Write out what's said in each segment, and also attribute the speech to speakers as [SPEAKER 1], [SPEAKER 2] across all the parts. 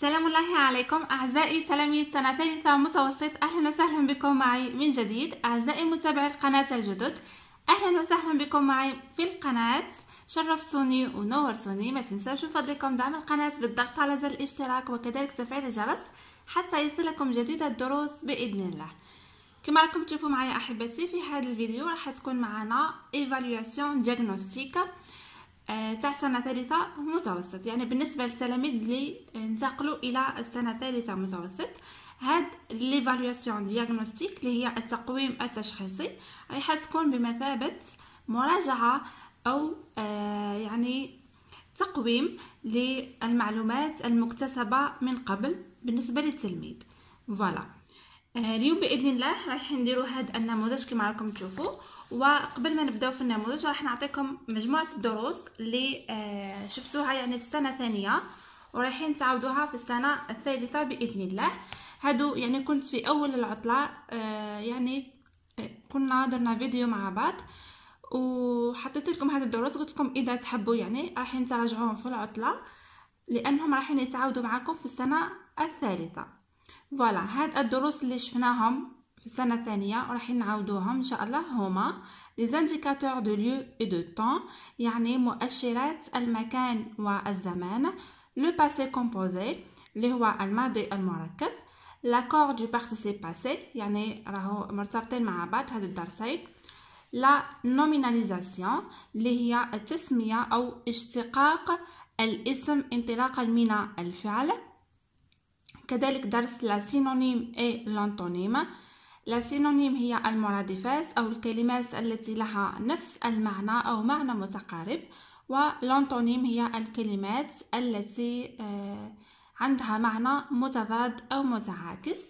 [SPEAKER 1] سلام الله عليكم. أعزائي تلاميذ سنة ثالثة متوسط أهلا وسهلا بكم معي من جديد أعزائي متابعي القناة الجدد. أهلا وسهلا بكم معي في القناة. شرفتوني ونورتوني ما تنسوش من فضلكم دعم القناة بالضغط على زر الاشتراك وكذلك تفعيل الجرس حتى يصلكم جديد الدروس بإذن الله. كما راكم تشوفوا معايا أحبتي في هذا الفيديو راح تكون معنا évaluation diagnostique تاع سنة ثالثة متوسط. يعني بالنسبة للتلاميذ اللي انتقلوا إلى السنة الثالثة متوسط هاد l'évaluation diagnostique اللي هي التقويم التشخيصي راح تكون بمثابة مراجعة أو آه، يعني تقويم للمعلومات المكتسبة من قبل بالنسبة للتلميذ. voilà آه، اليوم بإذن الله راح نديروا هذا النموذج كما راكم تشوفوا. وقبل ما نبداو في النموذج راح نعطيكم مجموعة الدروس اللي آه، شفتوها يعني في السنة الثانية ورايحين تعاودوها في السنة الثالثة بإذن الله. هادو يعني كنت في أول العطلة آه، يعني كنا درنا فيديو مع بعض وحطيت لكم هذه الدروس قلت لكم إذا تحبوا يعني راح تراجعوهم في العطلة لأنهم راح يتعاودوا معكم في السنة الثالثة. فوالا هاد الدروس اللي شفناهم في السنة الثانية راح نعاودوهم إن شاء الله هما les indicateurs de lieu et de temps يعني مؤشرات المكان والزمان le passé composé اللي هو الماضي المركب l'accord du participe passé يعني راهو مرتبطين مع بعض هاد الدرسين la nominalisation اللي هي التسمية أو اشتقاق الاسم انطلاقا من الفعل كذلك درس la synonymie et l'antonymie la synonymie هي المرادفات أو الكلمات التي لها نفس المعنى أو معنى متقارب و l'antonymie هي الكلمات التي آه، عندها معنى متضاد أو متعاكس.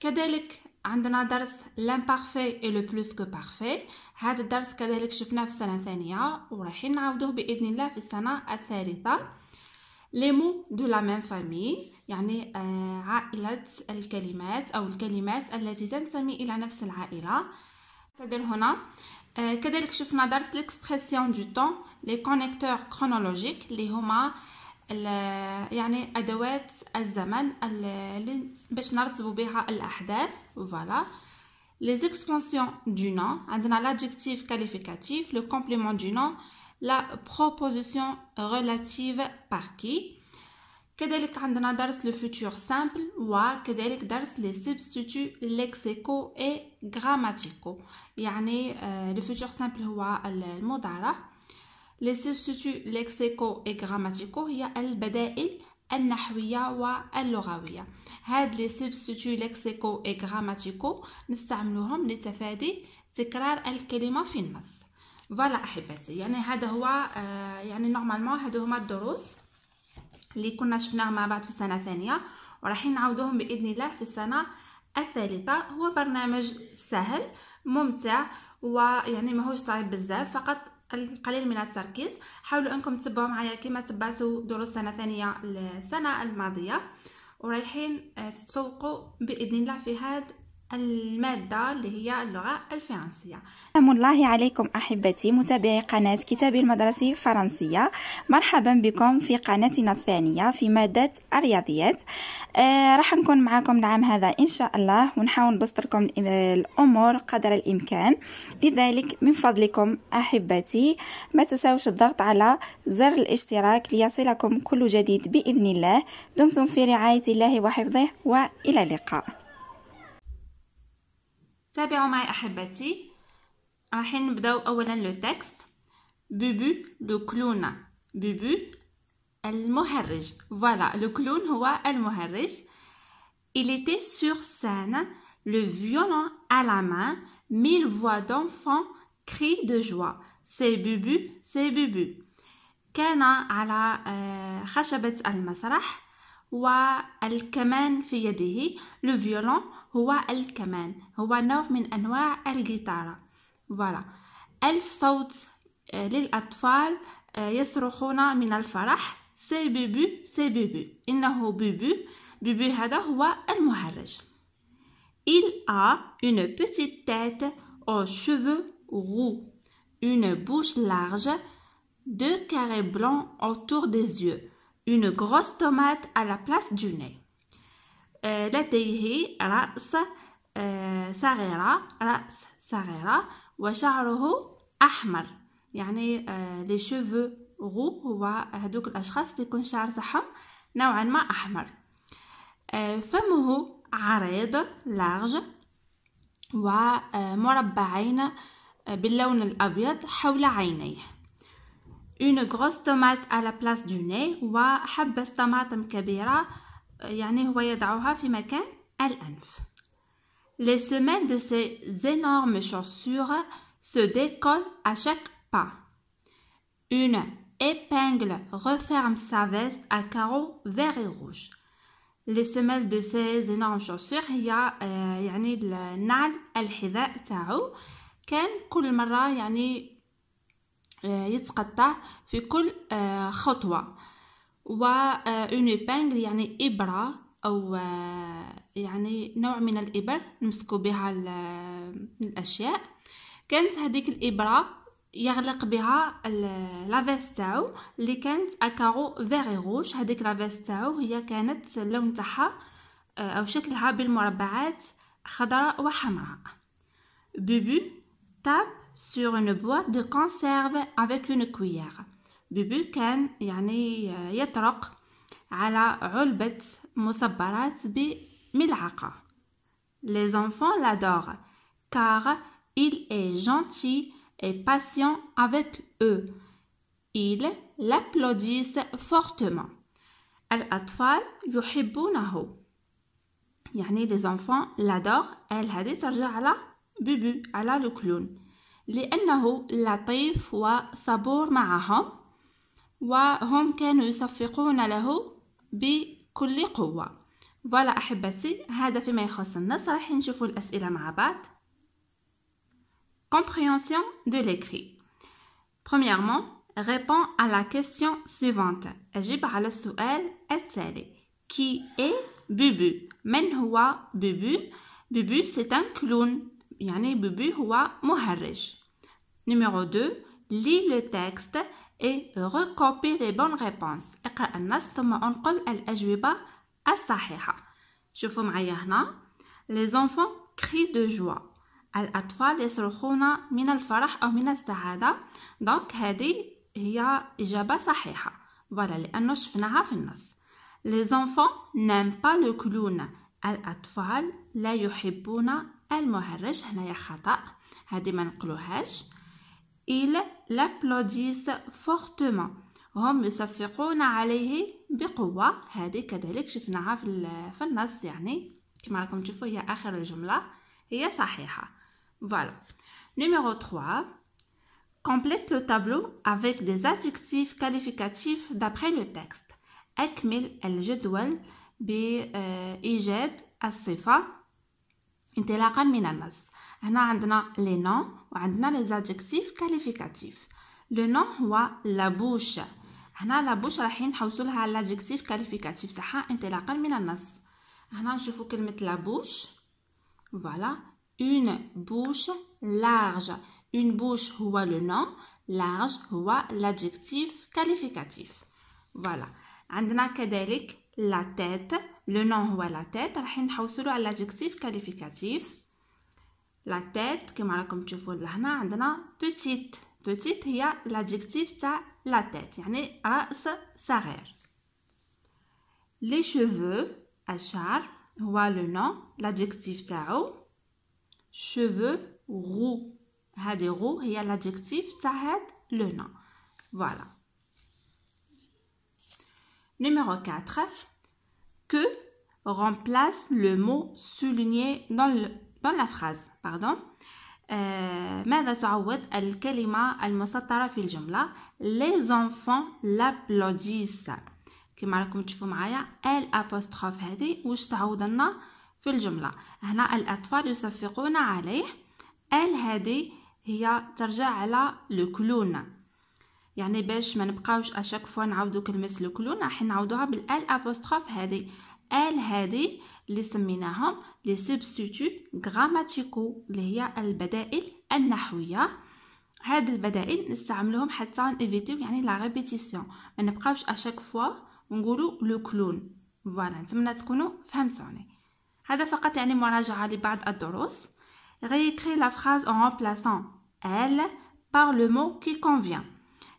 [SPEAKER 1] كذلك عندنا درس l'imparfait et le plus-que-parfait هذا الدرس كذلك شفناه في السنة الثانية ورايحين نعاودوه بإذن الله في السنة الثالثة. les mots de la même famille يعني آه، عائلة الكلمات أو الكلمات التي تنتمي إلى نفس العائلة. تدل هنا آه، كذلك شفنا درس l'expression du temps les connecteurs chronologiques اللي هما يعني أدوات الزمن اللي باش نرتبوا بها الأحداث. voilà les expansions du nom عندنا l'adjectif qualificatif le complément du nom la proposition relative par qui. كذلك عندنا درس le futur simple وكذلك درس les substituts lexicaux et grammaticaux يعني le futur simple هو المضارع. les substituts lexicaux et grammaticaux هي البدائل النحوية واللغوية هاد les substituts lexicaux et grammaticaux نستعملوهم لتفادي تكرار الكلمة في النص. voilà أحبتي. يعني هذا هو آه يعني normalement هادو هما الدروس. اللي كنا شفناه مع بعض في السنة الثانية ورايحين نعاودوهم بإذن الله في السنة الثالثة. هو برنامج سهل ممتع ويعني ماهوش صعيب بزاف فقط القليل من التركيز. حاولوا إنكم تتبعوا معايا كما تبعتوا دروس السنة الثانية السنة الماضية. ورايحين آه، تتفوقوا بإذن الله في هذا المادة اللي هي اللغة الفرنسية.
[SPEAKER 2] سلام الله عليكم أحبتي متابعي قناة كتابي المدرسي الفرنسية. مرحبا بكم في قناتنا الثانية في مادة الرياضيات. آه راح نكون معكم العام هذا إن شاء الله ونحاول نبسط لكم الأمور قدر الإمكان. لذلك من فضلكم أحبتي ما تنسوش الضغط على زر الاشتراك ليصلكم كل جديد بإذن الله. دمتم في رعاية الله وحفظه وإلى اللقاء.
[SPEAKER 1] تابعوا معي أحبتي. رايحين نبداو اولا le texte. بوبو le clown. بوبو المهرج. voilà le clown هو المهرج. Il était sur scène. Le violon à la main. Mille voix d'enfants crient de joie. C'est Bubu c'est Bubu. كان على خشبة المسرح. والكمان في يده le violon هو الكمان هو نوع من أنواع الجيتارة voilà ألف صوت آه، للأطفال آه، يصرخون من الفرح c'est Bubu c'est Bubu إنه بيبي بيبي هذا هو المهرج Il a une petite tête aux cheveux roux, une bouche large, deux carrés blancs autour des yeux, une grosse tomate à la place du nez. لديه رأس صغيرة رأس صغيرة وشعره أحمر يعني لي شوفو غو هو هذوك الأشخاص اللي يكون الشعر تاعهم نوعا ما أحمر فمه عريض لارج ومربعين باللون الأبيض حول عينيه une grosse tomate à la place du nez وحبة طماطم كبيرة يعني هو يضعها في مكان الأنف Les semelles de ces énormes chaussures se décollent à chaque pas. Une épingle referme sa veste à carreaux verts et rouges. Les semelles de ces énormes chaussures هي يعني النعل الحذاء تاعو كان كل مرة يعني يتقطع في كل خطوة. و une épingle يعني إبرة أو يعني نوع من الإبر نمسكو بها الأشياء. كانت هذيك الإبرة يغلق بها la veste تاعو اللي كانت à carreaux verts et rouges هذيك la veste تاعو هي كانت اللون تاعها أو شكلها بالمربعات خضراء وحمراء. بوبو tape sur une boîte de conserve avec une cuillère بوبو كان يعني يطرق على علبة مصبرات بملعقة Les enfants l'adorent car il est gentil et patient avec eux. Ils l'applaudissent fortement. الأطفال يحبونه يعني les enfants l'adorent elle هذه ترجع على بوبو على الكلون لأنه لطيف وصبور معهم وهم كانوا يصفقون له بكل قوة فوالا أحبتي هذا فيما يخص النص راح نشوفوا الأسئلة مع بعض Compréhension de l'écrit. Premièrement, réponds à la question suivante. أجب على السؤال التالي. Qui est Bubu? من هو Bubu? Bubu c'est un clown. يعني Bubu هو مهرج. Numéro 2. Lis le texte et recopie les bonnes réponses. اقرأ النص ثم انقل الأجوبة الصحيحة. شوفوا معايا هنا. Les enfants crient de joie. الأطفال يصرخون من الفرح أو من السعادة donc هذه هي إجابة صحيحة voilà لأنه شفناها في النص Les enfants n'aiment pas le clown الأطفال لا يحبون المهرج هنايا خطأ هذه ما نقولوهاش Ils l'applaudissent fortement هم يصفقون عليه بقوة هذه كذلك شفناها في النص يعني كما راكم تشوفوا هي آخر الجملة هي صحيحة Voilà. Numéro 3. Complète le tableau avec des adjectifs qualificatifs d'après le texte. أكمل الجدول بإيجاد الصفة انطلاقا من النص. هنا عندنا les noms وعندنا les adjectifs qualificatifs le nom هو la bouche هنا la bouche رايحين نحوسوا لها على l'adjectif qualificatif صح انطلاقا من النص. هنا نشوفوا كلمة la bouche voilà une bouche large une bouche هو le nom large هو l'adjectif qualificatif voilà عندنا كذلك la tête le nom هو la tête رايحين نحوسوا على l'adjectif qualificatif la tête كما راكم تشوفوا لهنا عندنا petite petite هي l'adjectif تاع la tête يعني رأس صغير les cheveux الشعر هو le nom l'adjectif تاعو cheveux roux هذه roux هي l'adjectif تاع هاد le nom voilà numéro 4 que remplace le mot souligné dans, le, dans la phrase pardon. Euh, ماذا تعوض؟ الكلمة المسطرة في الجملة. Les enfants l'applaudissent. كما راكم تشوفوا معايا l apostrophe هذه واش تعوض لنا في الجملة. هنا الأطفال يصفقون عليه. l هذه هي ترجع على le clown يعني باش ما نبقاوش à chaque fois نعاودو كلمة le clown راح نعاودوها بال l apostrophe هذه. ال هذه اللي سميناهم les substituts grammaticaux اللي هي البدائل النحوية. هاد البدائل نستعملوهم حتى n'éviter يعني la répétition ما نبقاوش à chaque fois ونقولوا le clown voilà نتمنى تكونوا فهمتوني. هذا فقط يعني مراجعة لبعض الدروس. Réécris la phrase en remplaçant elle par le mot qui convient.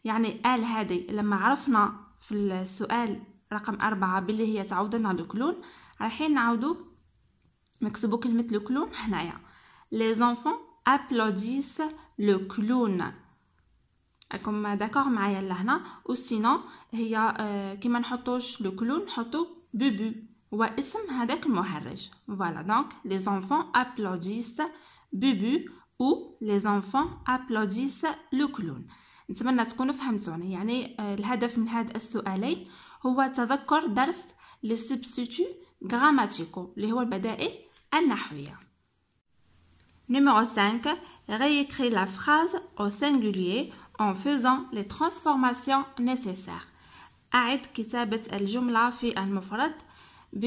[SPEAKER 1] يعني elle هذه لما عرفنا في السؤال رقم أربعة باللي هي لنا لو رايحين نعاودو نكتبو كلمة le clown هنايا. Les enfants applaudissent le clown. راكم d'accord معايا لهنا و sinon هي آه كيما نحطوش le clown نحطو بوبو. هو اسم هذاك المهرج voilà donc les enfants applaudissent بوبو. أو les enfants applaudissent le clown نتمنى تكونوا فهمتوني. يعني آه الهدف من هاد السؤالين هو تذكر درس لي سبستيتو غراماتيكو اللي هو البدائل النحويه Numéro 5. Réécris la phrase au singulier en faisant les transformations nécessaires. أعد كتابة الجملة في المفرد ب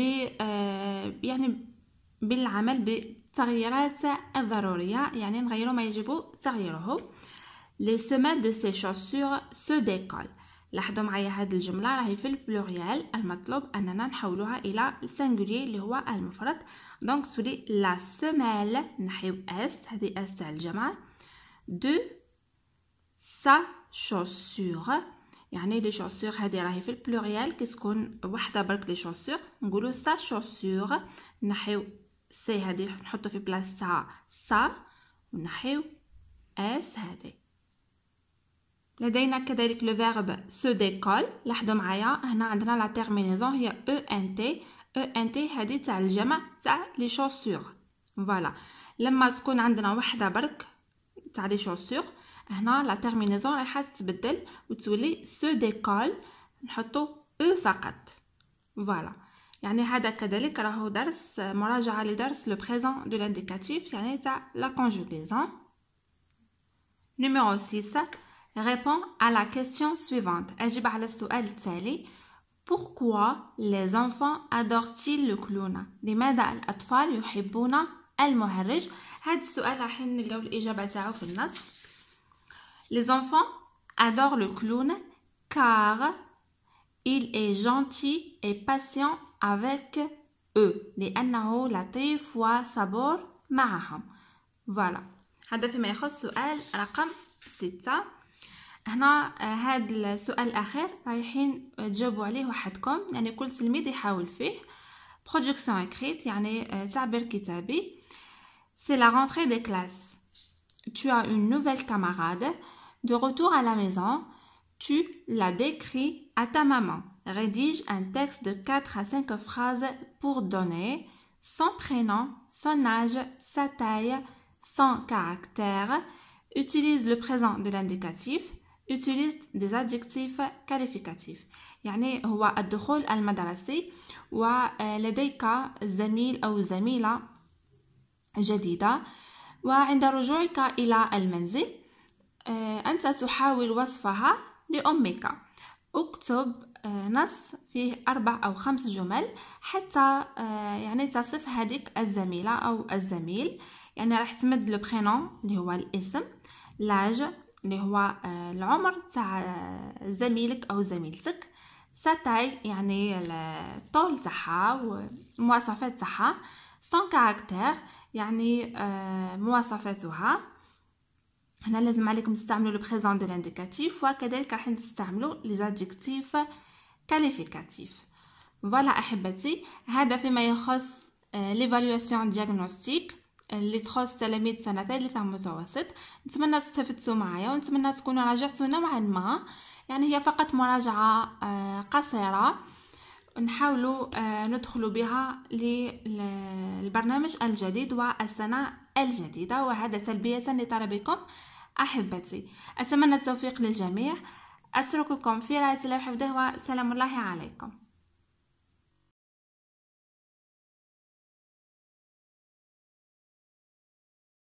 [SPEAKER 1] يعني بالعمل بالتغييرات الضرورية يعني نغيروا ما يجب تغييره Les semelles de ces chaussures se décollent. لاحظوا معايا هذه الجملة؟ راهي في ال pluriel المطلوب أننا نحولها إلى ال singulier اللي هو المفرد. donc تولي la semelle نحيو s هذه s تاع الجمع de sa chaussure يعني les chaussures هذه راهي في ال pluriel كي تكون وحدة برك les chaussures نقولوا sa chaussure نحيو ses هذه نحطو في بلاصتها sa ونحيو s هذه. لدينا كذلك le verbe se décollent لاحظوا معايا هنا عندنا la terminaison هي e n t e n t هذه تاع الجمع تاع les chaussures voilà لما تكون عندنا وحدة برك تاع les chaussures هنا la terminaison رايحه تتبدل وتولي se décolle نحطو e فقط. voilà يعني هذا كذلك راهو درس مراجعة لدرس le présent de l'indicatif يعني تاع la conjugaison numéro 6 Réponds à la question suivante. أجب على السؤال التالي. Pourquoi les enfants adorent-ils le clown? لماذا الأطفال يحبون المهرج؟ هذا السؤال راح نلقاو الإجابة تاعو في النص. Les enfants adorent le clown car il est gentil et patient avec eux لأنه لطيف وصبور معهم. Voilà. هذا فيما يخص سؤال رقم ستة. هنا هذا السؤال الاخير رايحين تجاوبوا عليه وحدكم يعني كل تلميذ يحاول فيه برودكسيون اكريت يعني تعبير كتابي سي لا rentrée des classes tu as une nouvelle camarade de retour à la maison tu la décris à ta maman rédige un texte de 4 à 5 phrases pour donner son prénom son âge sa taille son caractère utilise le présent de l'indicatif Utilise des adjectifs qualificatifs. يعني هو الدخول المدرسي ولديك زميل أو زميلة جديدة. وعند رجوعك إلى المنزل أنت تحاول وصفها لأمك. اكتب نص فيه أربع أو خمس جمل حتى يعني تصف هذيك الزميلة أو الزميل. يعني راح تمد لو اللي هو الاسم لاج اللي هو العمر تاع زميلك أو زميلتك. sa taille يعني الطول تاعها والمواصفات تاعها. son caractère يعني مواصفاتها. هنا لازم عليكم تستعملوا le présent de l'indicatif وكذلك راح تستعملوا les adjectifs qualificatifs voilà أحبتي. هذا فيما يخص l'évaluation diagnostique اللي تخص تلاميذ سنة ثالثة متوسط. نتمنى تستفدتوا معايا ونتمنى تكونوا راجعتوا نوعا ما. يعني هي فقط مراجعة آه، قصيرة. نحاولوا آه، ندخل بها للبرنامج الجديد والسنة الجديدة. وهذا تلبية لطلبكم أحبتي. أتمنى التوفيق للجميع. أترككم في رعاية الله وحفظه وسلام الله عليكم.